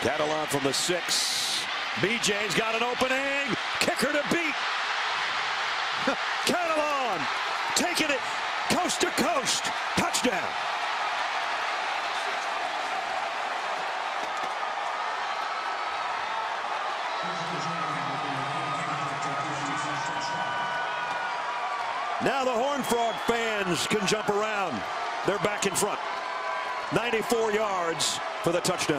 Catalon from the six. BJ's got an opening. Kicker to beat. Catalon taking it coast to coast. Touchdown. Now the Horn Frog fans can jump around. They're back in front. 94 yards for the touchdown.